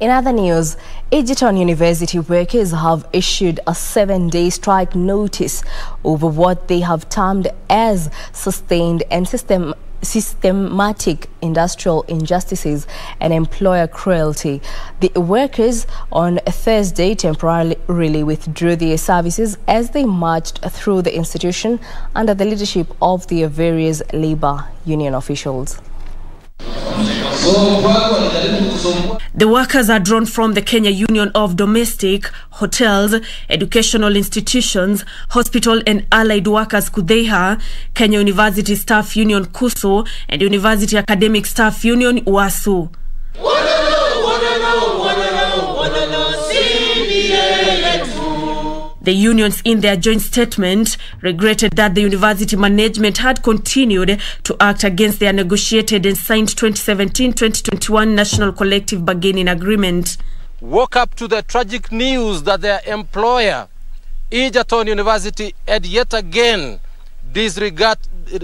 In other news, Egerton University workers have issued a seven-day strike notice over what they have termed as sustained and system systematic industrial injustices and employer cruelty. The workers on Thursday temporarily withdrew their services as they marched through the institution under the leadership of their various labor union officials. The workers are drawn from the Kenya Union of Domestic, Hotels, Educational Institutions, Hospital and Allied Workers KUDHEHA, Kenya University Staff Union KUSU, and University Academic Staff Union UASU. The unions, in their joint statement, regretted that the university management had continued to act against their negotiated and signed 2017-2021 National Collective Bargaining Agreement. Woke up to the tragic news that their employer, Egerton University, had yet again disregard,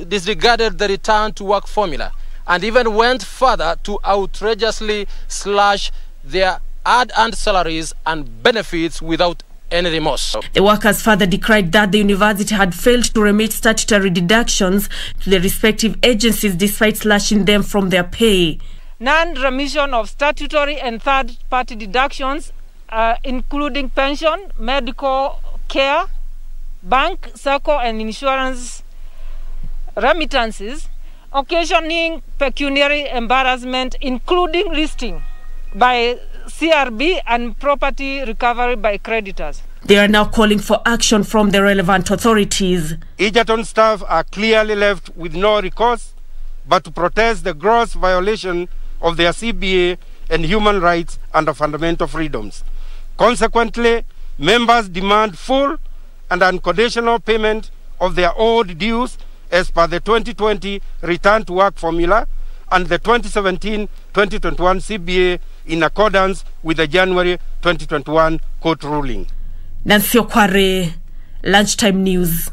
disregarded the return to work formula and even went further to outrageously slash their hard-earned salaries and benefits without any remorse. The workers further decried that the university had failed to remit statutory deductions to the respective agencies despite slashing them from their pay. Non-remission of statutory and third-party deductions, uh, including pension, medical care, bank, circle, and insurance remittances, occasioning pecuniary embarrassment, including listing by CRB and property recovery by creditors. They are now calling for action from the relevant authorities. Egerton staff are clearly left with no recourse but to protest the gross violation of their CBA and human rights and fundamental freedoms. Consequently, members demand full and unconditional payment of their owed dues as per the 2020 return to work formula and the 2017-2021 CBA in accordance with the January 2021 court ruling. Nancy Okware, Lunchtime News.